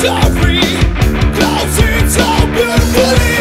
sorry, close it's open, please.